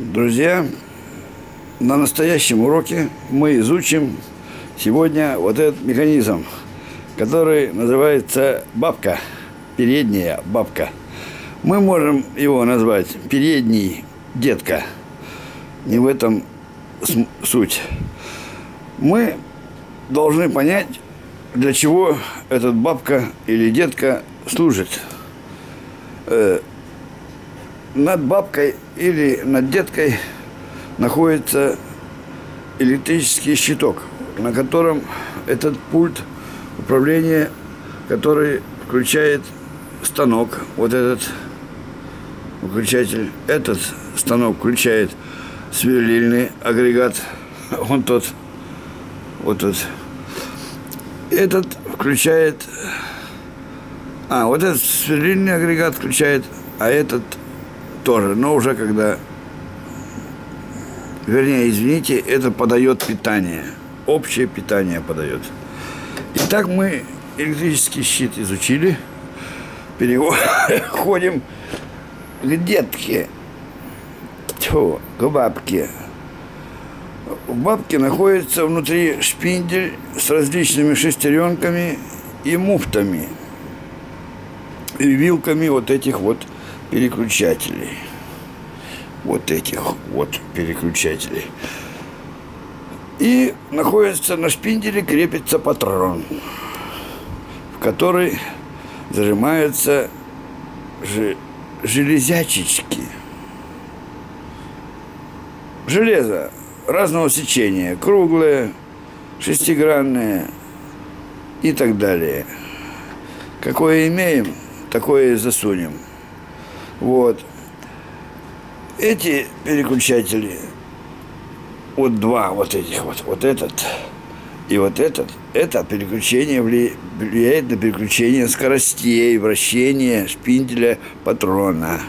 Друзья, на настоящем уроке мы изучим сегодня вот этот механизм, который называется бабка, передняя бабка. Мы можем его назвать передний детка. Не в этом суть. Мы должны понять, для чего этот бабка или детка служит. Над бабкой или над деткой находится электрический щиток, на котором этот пульт управления, который включает станок, вот этот выключатель, этот станок включает сверлильный агрегат, он тот, вот тот. Этот включает, а, вот этот сверлильный агрегат включает, а этот тоже, но уже когда, вернее, извините, это подает питание, общее питание подает. Итак, мы электрический щит изучили, переходим к детке, Тьфу, к бабке. В бабке находится внутри шпиндель с различными шестеренками и муфтами. И вилками вот этих вот переключателей. Вот этих вот переключателей. И находится на шпинделе, крепится патрон, в который зажимаются железячечки. Железо разного сечения, круглое, шестигранное и так далее. Какое имеем, такое и засунем. Вот. Эти переключатели, вот два вот этих вот, вот этот и вот этот, это переключение влияет на переключение скоростей, вращения шпинделя патрона.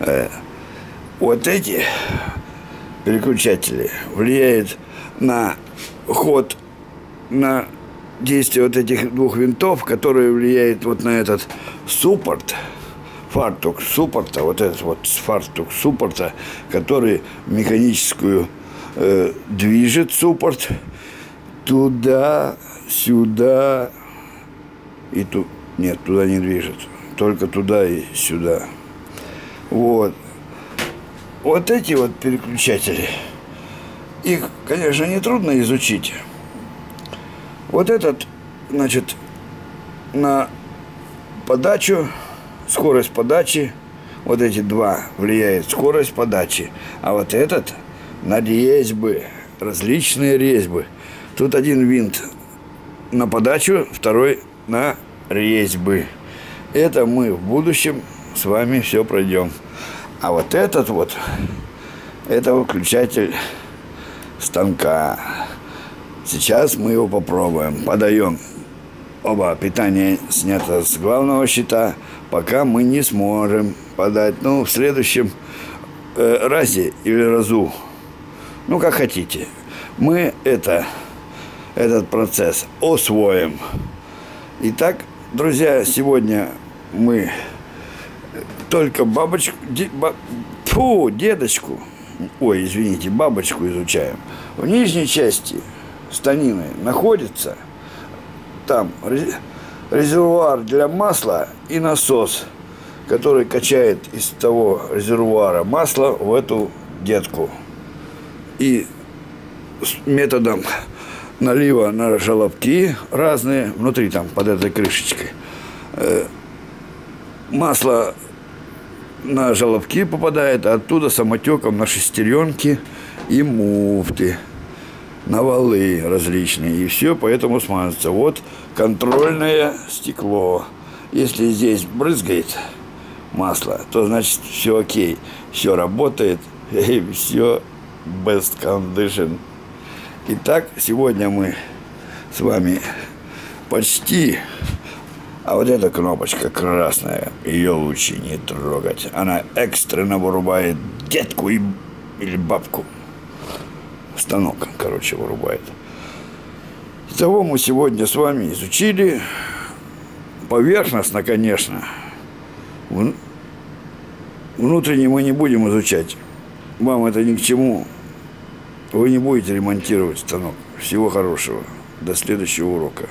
Э, вот эти переключатели влияют на ход, на действие вот этих двух винтов, которые влияют вот на этот суппорт – фартук суппорта, вот этот вот фартук суппорта, который механическую э, движет суппорт туда, сюда и тут. Нет, туда не движет. Только туда и сюда. Вот. Вот эти вот переключатели, их, конечно, не трудно изучить. Вот этот, значит, на подачу скорость подачи, вот эти два влияют скорость подачи, а вот этот на резьбы, различные резьбы. Тут один винт на подачу, второй на резьбы. Это мы в будущем с вами все пройдем. А вот этот вот, это выключатель станка. Сейчас мы его попробуем. Подаем. Оба питания снято с главного щита пока мы не сможем подать. Ну, в следующем э, разе или разу, ну, как хотите, мы это, этот процесс освоим. Итак, друзья, сегодня мы только бабочку, де, баб, фу, дедочку, ой, извините, бабочку изучаем. В нижней части станины находится там резервуар для масла и насос, который качает из того резервуара масло в эту детку. И методом налива на желобки разные, внутри там под этой крышечкой, э, масло на желобки попадает, а оттуда самотеком на шестеренки и муфты на валы различные, и все поэтому смазывается. Вот контрольное стекло. Если здесь брызгает масло, то значит все окей, все работает, и все best condition. Итак, сегодня мы с вами почти... А вот эта кнопочка красная, ее лучше не трогать. Она экстренно вырубает детку и, или бабку станок, короче, вырубает. Итого мы сегодня с вами изучили поверхностно, конечно. Внутренне мы не будем изучать. вам это ни к чему. Вы не будете ремонтировать станок. Всего хорошего. До следующего урока.